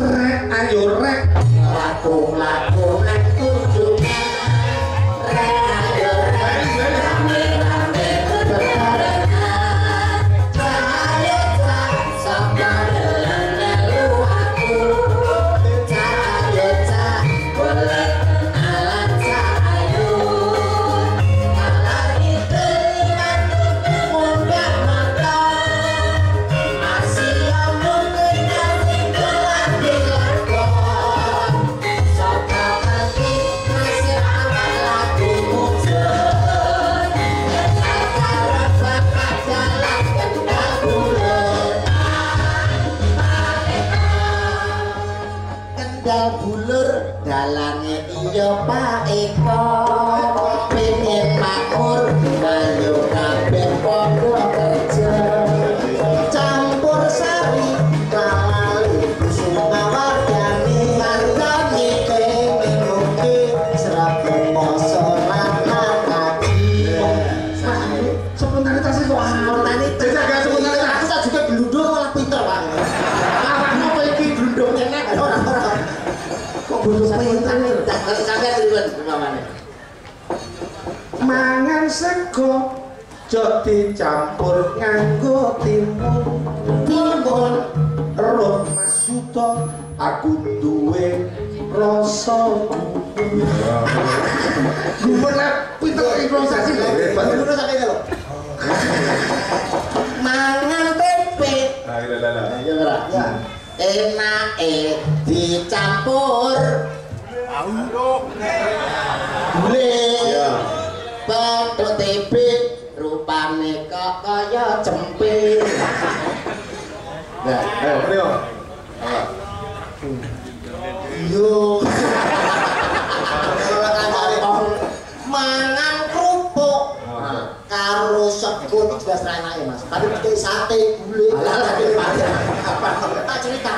rek ayo rek. Laku laku dicampur nganggo timun. Timun roh Mas Yuto aku duwe rasa gumun pinter improvisasi lho Dulu sampai kalau mangan tempe ya enak eh dicampur. Gule Batuk tempe rupane kok kaya cempe nah ayo Rio yo mangan kerupuk. Karo sego juga serana ya mas. Tapi pakai sate. Gule tak cerita.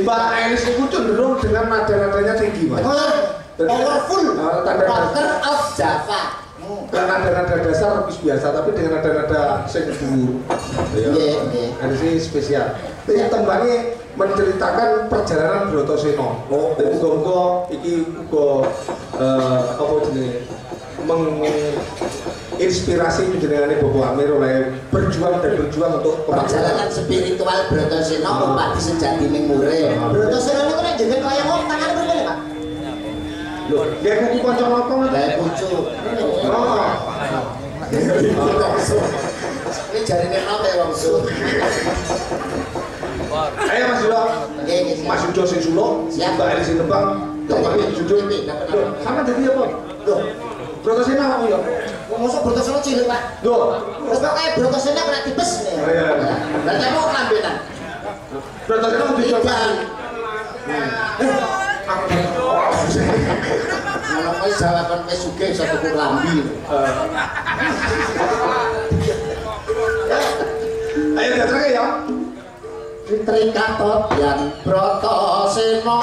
Mbak Elis itu cenderung dengan nada-nadanya tinggi mas. Powerful. Ah, tanda- Walker of Java nada-nada dasar habis biasa tapi dengan nada-nada sing dhuwur. Iya, iya. Ada sih spesial. Ini tembangnya menceritakan perjalanan Brotoseno. Oh, dan muga-muga iki uga eh, apa jenenge menginspirasi jenengane Bobo Amir oleh berjuang dan berjuang untuk perjalanan spiritual Brotoseno Bupati Sejati Mingure Brotoseno itu kan jeneng kaya ngomong tangan ya? Loh, dia kuku kanca apa Kayak pucu Oh. Ini jari nenok kayak wangsul Ayo Mas siap. Mas Yudo sing suluk. Mbak Elis sing dapat Loh, apa? sama jadi apa? Loh, Brotoseno apa ya? Masuk Brotoseno cilik pak Loh, Terus kok Brotoseno kena tipes Oh, iya. Berarti kamu kelambenan Brotoseno kudu. Kalau kau jalankan kau suge, saya tukur lambi. Ayo kita ya. Trikatot yang protosenor.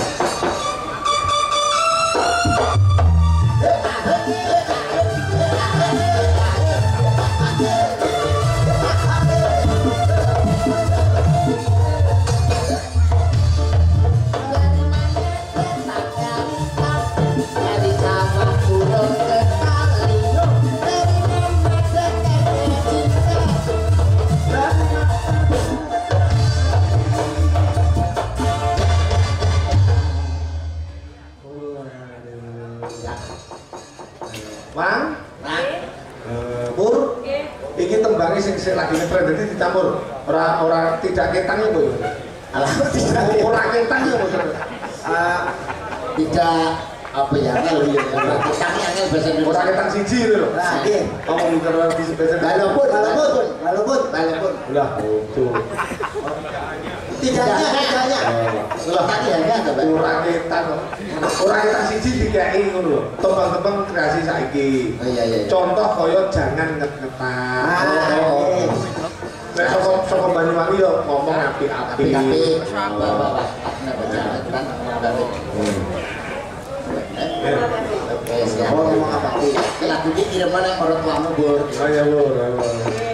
sing lagi ngetren dadi dicampur. Ora ora tidak ketang ya Bu alhamdulillah. ora ketang ya Bu Ah, tidak apa ya angel ya? Kami angel bahasa ora Indonesia ketang siji lho nah nggih ngomong terus di sebesar walaupun walaupun walaupun walaupun lah itu lah tadi harga apa Pak? ora ketang kok. ora ketang siji dikai ngono lho tembang-tembang kreasi saiki oh iya iya iya. contoh kaya jangan nget-ngetan ah oke Nek saka saka Banyuwangi yo ngomong api-api. oke siap Oh, ngomong apa? lagu ini kirim mana orang tuamu bur Oh ya, Bu.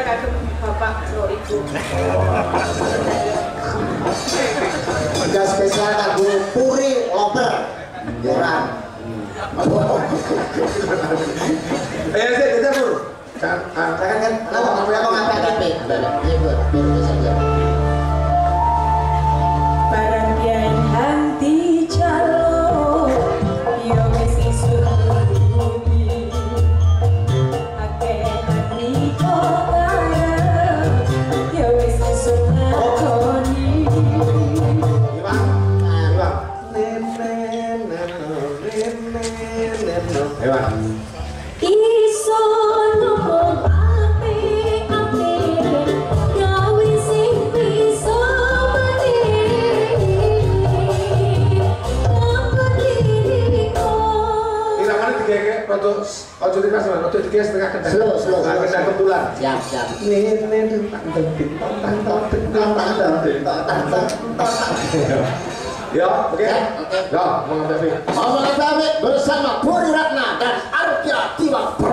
Ya, spesial kagum bapak lo ibu spesial lagu puri loper orang Eh, sih, kita, Bu. Kan, ah, kan kan kenapa kamu yang iya bur dikeras, Mas. Aja dikeras setengah kendang. Slow, slow, Ah, slow. kendang kebetulan. siap siap tong, tong, tang. Ya, oke. Ya, oke. Ya, bersama Puri Ratna dan Arya Tiwa Propo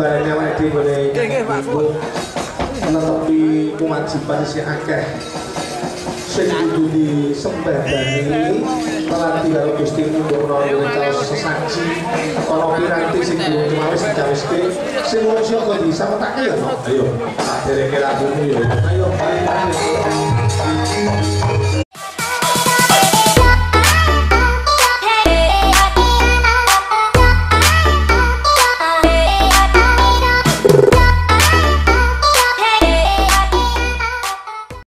barangnya lagi like, boleh menetapi kewajiban sing akeh. Sing kudu di sembah bani telah tinggal gusti kudu ora ngecal sesaji. Ana piranti sing kudu mau sedaweske sing wong sing kudu disametake ya ayo. Tak dereke lagu ya ayo ayo